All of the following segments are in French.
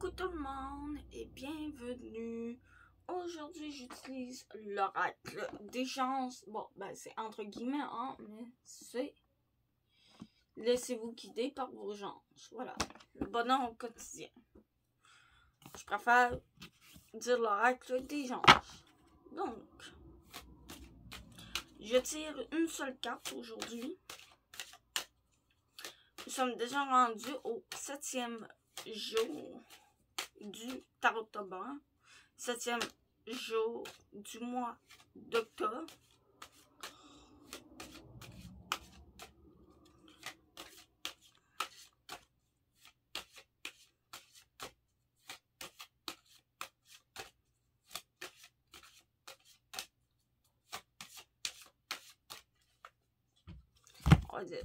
Coucou tout le monde et bienvenue. Aujourd'hui, j'utilise l'oracle des chances. Bon, ben c'est entre guillemets, hein, mais c'est. Laissez-vous guider par vos chances. Voilà. Le bonheur au quotidien. Je préfère dire l'oracle des chances. Donc, je tire une seule carte aujourd'hui. Nous sommes déjà rendus au septième jour du tarot septième jour du mois d'octobre.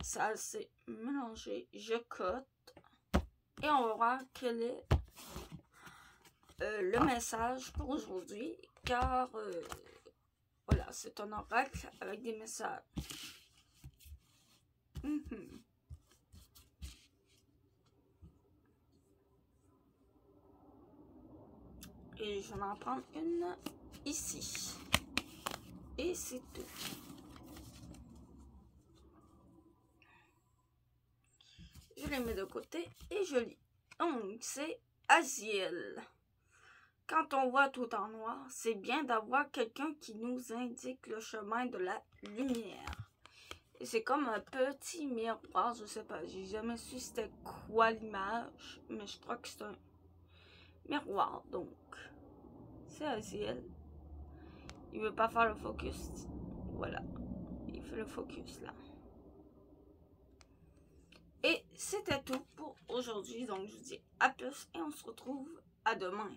Ça c'est mélangé. Je cote. Et on va voir quel est le message pour aujourd'hui. Car, euh, voilà, c'est un oracle avec des messages. Mhm. Et je vais en prendre une ici. Et c'est tout. je les mets de côté et je lis. Donc, c'est Asiel. Quand on voit tout en noir, c'est bien d'avoir quelqu'un qui nous indique le chemin de la lumière. C'est comme un petit miroir, je sais pas, j'ai jamais su c'était quoi l'image, mais je crois que c'est un miroir, donc. C'est Asiel. Il veut pas faire le focus. Voilà. Il fait le focus là. Et c'était tout pour aujourd'hui. Donc, je vous dis à plus et on se retrouve à demain.